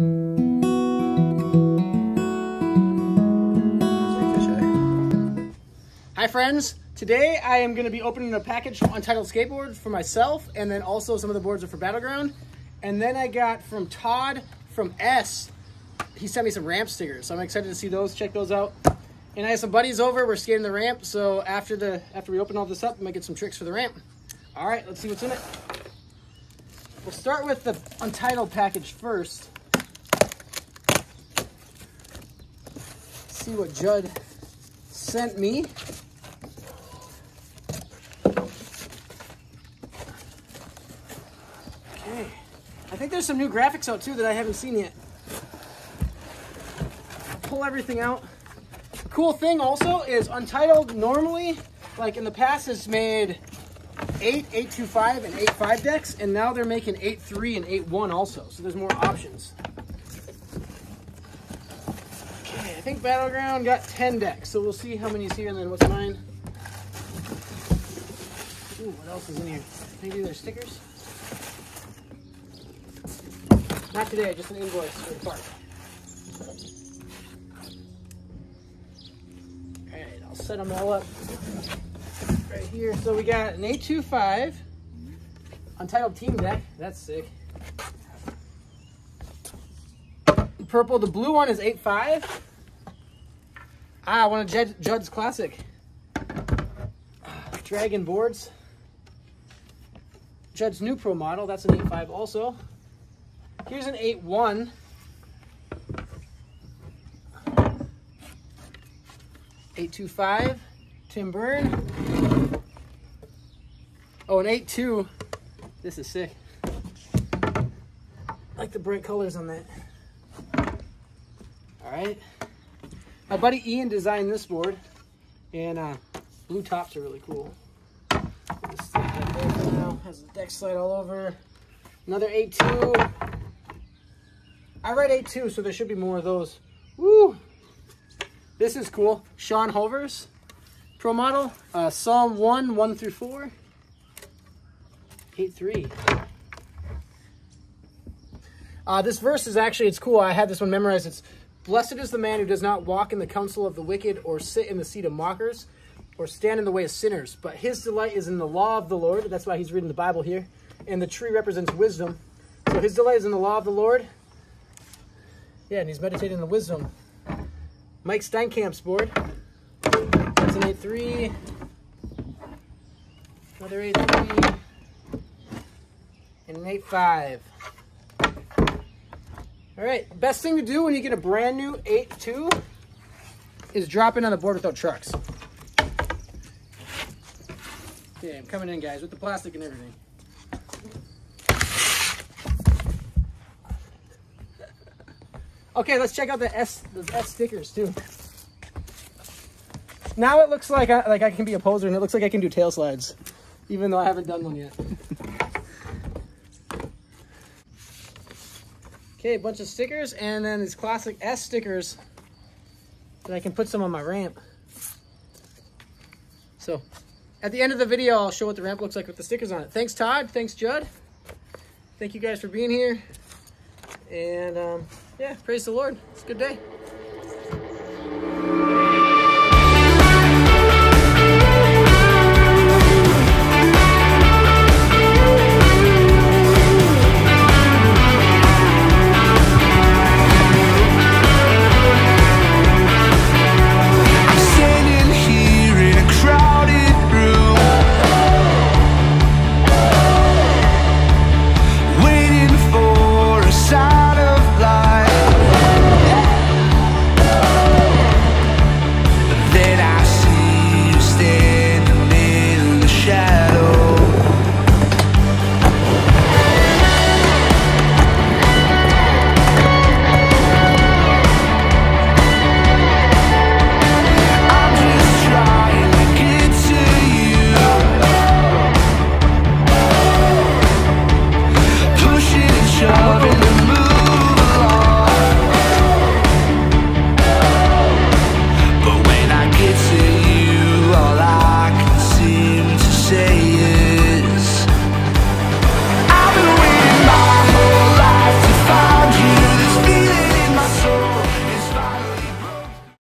Hi friends, today I am going to be opening a package from Untitled Skateboards for myself and then also some of the boards are for Battleground. And then I got from Tod from eS, he sent me some ramp stickers, so I'm excited to see those, check those out. And I have some buddies over, we're skating the ramp, so after the after we open all this up, I might get some tricks for the ramp. All right, let's see what's in it. We'll start with the Untitled package first. See what Jud sent me. Okay. I think there's some new graphics out too that I haven't seen yet. Pull everything out. The cool thing also is Untitled normally, like in the past, has made 8, 825, and 85 decks, and now they're making 83 and 81 also, so there's more options. Okay, I think Battleground got 10 decks, so we'll see how many's here and then what's mine. Ooh, what else is in here? Maybe there's stickers? Not today, just an invoice for the park. Alright, I'll set them all up right here. So we got an 825 Untitled Team deck. That's sick. Purple, the blue one is 85. Ah, one of Jed, Jud's classic. Dragon boards. Jud's new pro model, that's an 85 also. Here's an 8-1. Eight two five, Tim Byrne. Oh, an eight two. This is sick. I like the bright colors on that. All right. My buddy Ian designed this board, and uh, blue tops are really cool. Has a deck slide all over. Another 8-2. I read 8-2, so there should be more of those. Woo! This is cool. Sean Hovers, Pro Model. Uh, Psalm 1, 1 through 4. 8-3. Uh, this verse is actually, it's cool. I had this one memorized. It's, Blessed is the man who does not walk in the counsel of the wicked or sit in the seat of mockers or stand in the way of sinners. But his delight is in the law of the Lord. That's why he's reading the Bible here. And the tree represents wisdom. So his delight is in the law of the Lord. Yeah, and he's meditating on the wisdom. Mike Steinkamp's board. That's an 8-3. Another 8-3. And an 8-5. All right, best thing to do when you get a brand new 8-2 is drop in on the board without trucks. Okay, I'm coming in, guys, with the plastic and everything. Okay, let's check out the eS, those eS stickers too. Now it looks like I, like I can be a poser and it looks like I can do tail slides, even though I haven't done one yet. okay, a bunch of stickers and then these classic eS stickers that I can put some on my ramp. So at the end of the video, I'll show what the ramp looks like with the stickers on it. Thanks, Tod. Thanks, Jud. Thank you guys for being here. And um, yeah, praise the Lord. It's a good day.